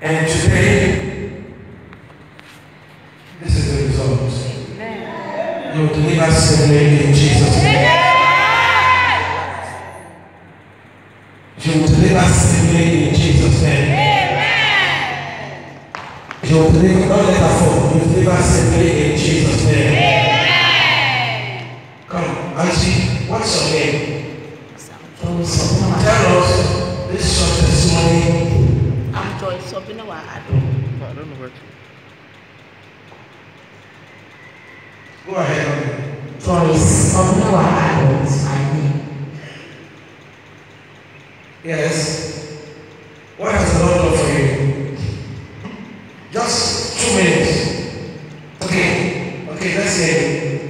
And today, this is the result. You will deliver safely in Jesus' name. You will deliver safely in Jesus' name. You will deliver, don't let her fall. You will deliver safely in Jesus' name. Come, Auntie, what's your name? Tell us Joyce Obinawa Ado. I don't know where to. Go ahead. Joyce Obinawa Ado is my name. Yes. What has the Lord done for you? Just two minutes. Okay. Okay, let's say.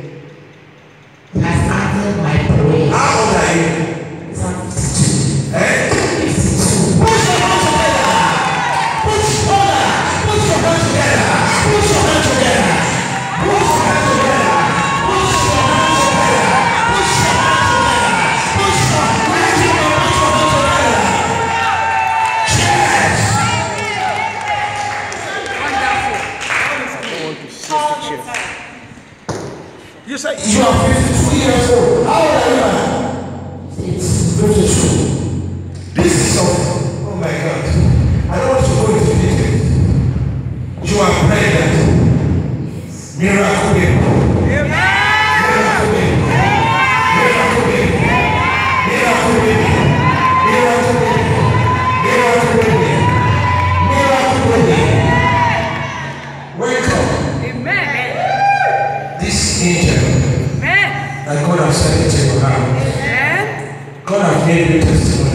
To sit the chair. You say You are 52 years old. How old are you now? It's 52. This is something. Oh my God. I don't want to go into details. You are pregnant. Miracle baby. Miracle angel that God has sent into your house. God has made you testimony.